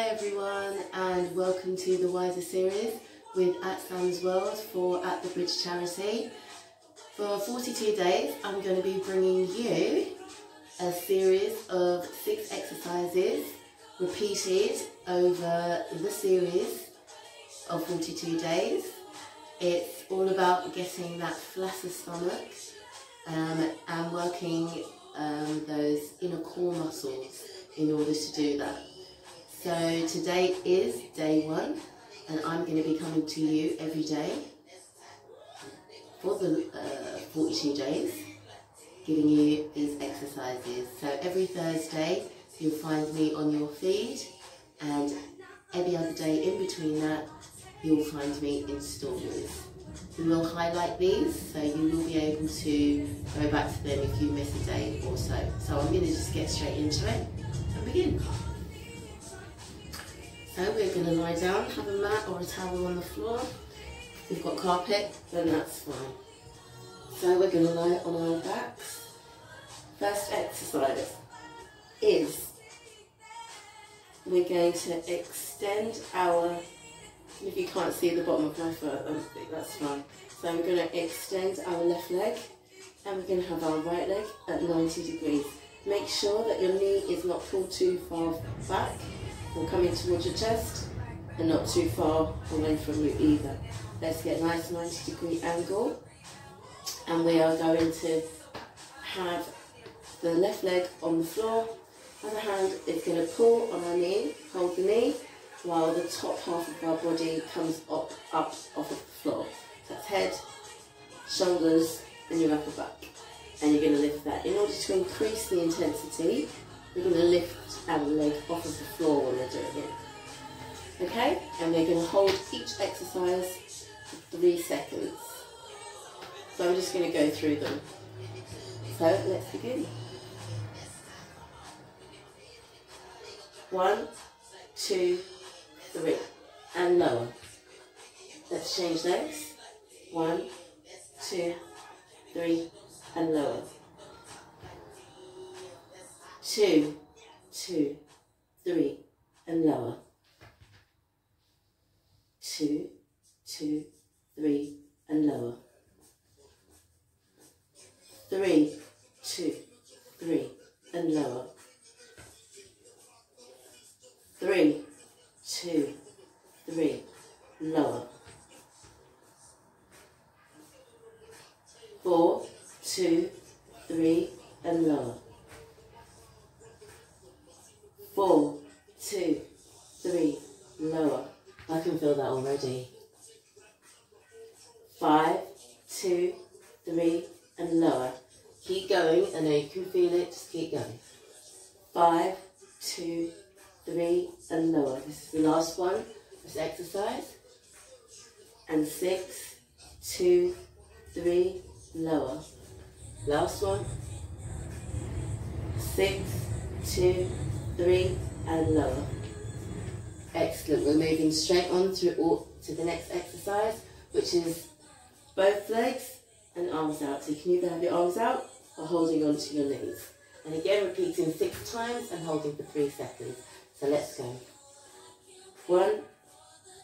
Hi everyone and welcome to the Weider series with At Sam's World for At the Bridge charity. For 42 days I'm going to be bringing you a series of six exercises repeated over the series of 42 days. It's all about getting that flatter stomach um, and working um, those inner core muscles in order to do that. So today is day one and I'm going to be coming to you every day for the uh, 42 days giving you these exercises. So every Thursday you'll find me on your feed and every other day in between that you'll find me in stories. We will highlight these so you will be able to go back to them if you miss a day or so. So I'm going to just get straight into it and begin. So we're going to lie down, have a mat or a towel on the floor. If we've got carpet, then that's fine. So we're going to lie on our backs. First exercise is we're going to extend our, if you can't see the bottom of my foot, um, that's fine. So we're going to extend our left leg and we're going to have our right leg at 90 degrees. Make sure that your knee is not pulled too far back or coming towards your chest and not too far away from you either. Let's get a nice 90 degree angle and we are going to have the left leg on the floor and the hand is going to pull on our knee, hold the knee while the top half of our body comes up, up off of the floor. So that's head, shoulders and your upper back and you're going to lift that. In order to increase the intensity, we're going to lift our leg off of the floor when we're doing it. Okay? And we're going to hold each exercise for three seconds. So I'm just going to go through them. So let's begin. One, two, three. And lower. Let's change legs. One, two, three, and lower two, two, three, and lower. Two, two, three, and lower. Three, two, three, and lower. Three, two, three, lower. Four, two, three, and lower. Four, two, three, lower. I can feel that already. Five, two, three, and lower. Keep going. Know you can feel it. Just keep going. Five, two, three, and lower. This is the last one. This exercise. And six, two, three, lower. Last one. Six, two, three, and lower. Excellent. We're moving straight on all, to the next exercise, which is both legs and arms out. So you can either have your arms out or holding onto your knees. And again, repeating six times and holding for three seconds. So let's go. One,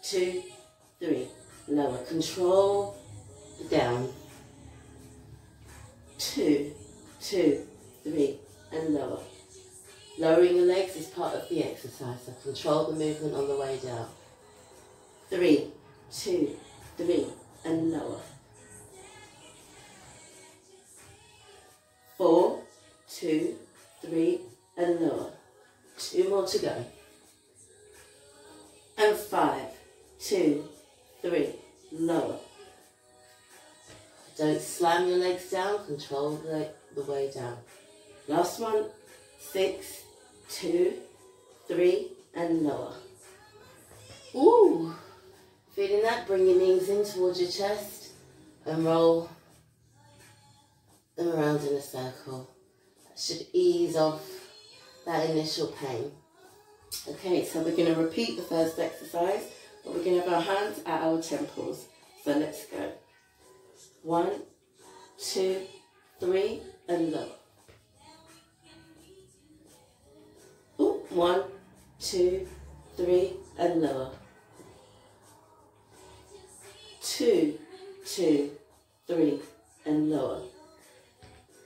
two, three. Lower. Control down. Two, two, three, and lower. Lowering your legs is part of the exercise, so control the movement on the way down. Three, two, three, and lower. Four, two, three, and lower. Two more to go. And five, two, three, lower. Don't slam your legs down, control the, the way down. Last one, six, two, three, and lower. Ooh, feeling that? Bring your knees in towards your chest and roll them around in a circle. That should ease off that initial pain. Okay, so we're going to repeat the first exercise, but we're going to have our hands at our temples. So let's go. One, two, three, and lower. One, two, three, and lower. Two, two, three, and lower.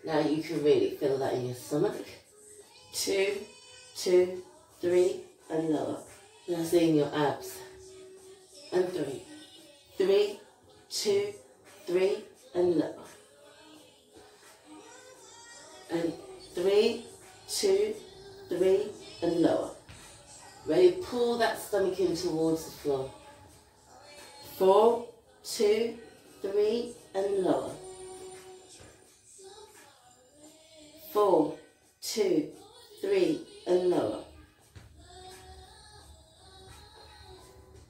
Now you can really feel that in your stomach. Two, two, three, and lower. Now seeing your abs. And three, three, two, three, and lower. And three, two, three, and lower. Ready, pull that stomach in towards the floor. Four, two, three, and lower. Four, two, three, and lower.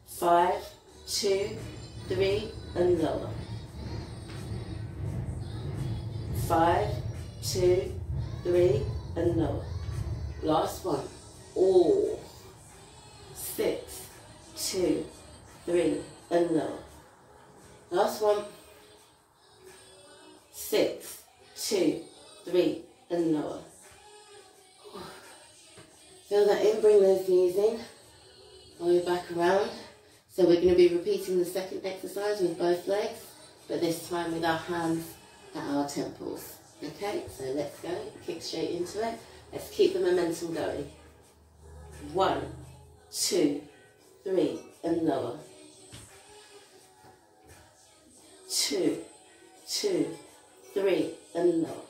Five, two, three, and lower. Five, two, three, and lower. Last one. Oh. Six, two, three, and lower. Last one. Six, two, three, and lower. Feel that in, bring those knees in. Roll your back around. So we're going to be repeating the second exercise with both legs, but this time with our hands at our temples. Okay, so let's go. Kick straight into it. Let's keep the momentum going. One, two, three, and lower. Two, two, three, and lower.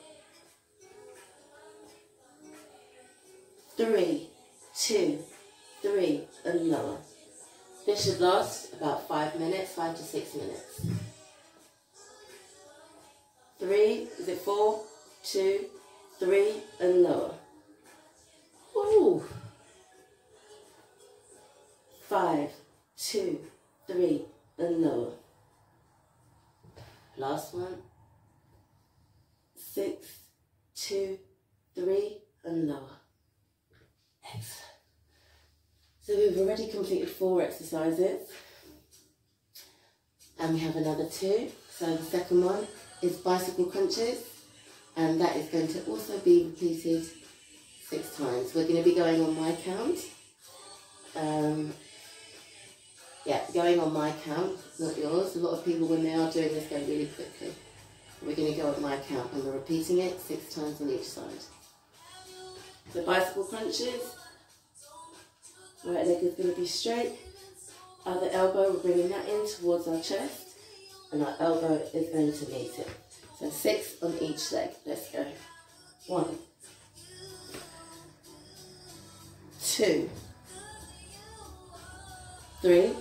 Three, two, three, and lower. This should last about five minutes, five to six minutes. Three, is it four, two, three, and lower. Ooh. Five, two, three, and lower. Last one. Six, two, three, and lower. Excellent. So we've already completed four exercises. And we have another two. So the second one is bicycle crunches. And that is going to also be repeated six times. We're going to be going on my count. Um, yeah, going on my count, not yours. A lot of people, when they are doing this, go really quickly. We're going to go on my count and we're repeating it six times on each side. The bicycle crunches. Right leg is going to be straight. Other elbow, we're bringing that in towards our chest. And our elbow is going to meet it. So six on each leg. Let's go. One. Two. Three.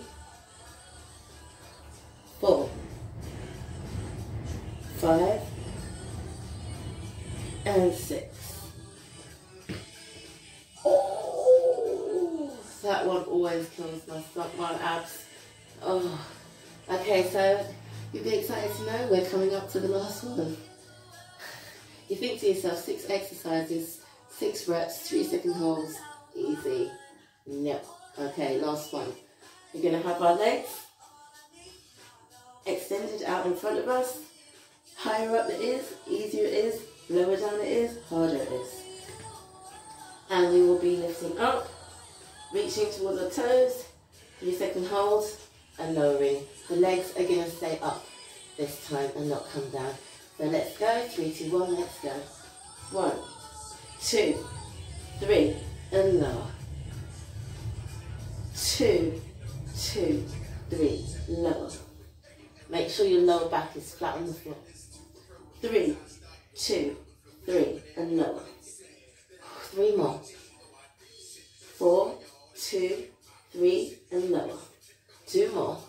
Kills my stomach, my abs. Oh, okay, so You'd be excited to know we're coming up to the last one. You think to yourself, six exercises, six reps, three second holds, easy. No. Okay, last one. We're going to have our legs extended out in front of us. Higher up it is, easier it is, lower down it is, harder it is. And we will be lifting up, reaching towards the toes, three second holds, and lowering. The legs are going to stay up this time and not come down. So let's go. Three, two, one, let's go. One, two, three, and lower. Two, two, three, lower. Make sure your lower back is flat on the floor. Three, two, three, and lower. Three more. Two, three, and lower. Two more.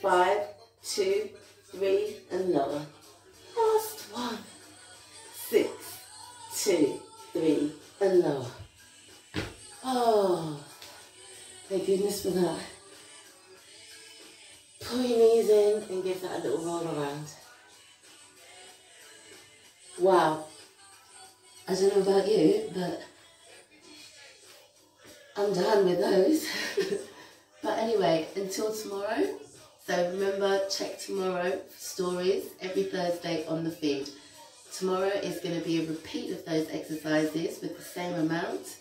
Five, two, three, and lower. Last one. Six, two, three, and lower. Oh, thank goodness for that. Pull your knees in and give that a little roll around. Wow. I don't know about you, but I'm done with those. But anyway, until tomorrow. So remember, check tomorrow stories every Thursday on the feed. Tomorrow is going to be a repeat of those exercises with the same amount.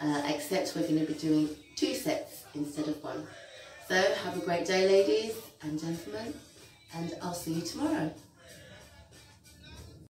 uh, except we're going to be doing two sets instead of one. So have a great day ladies and gentlemen and I'll see you tomorrow.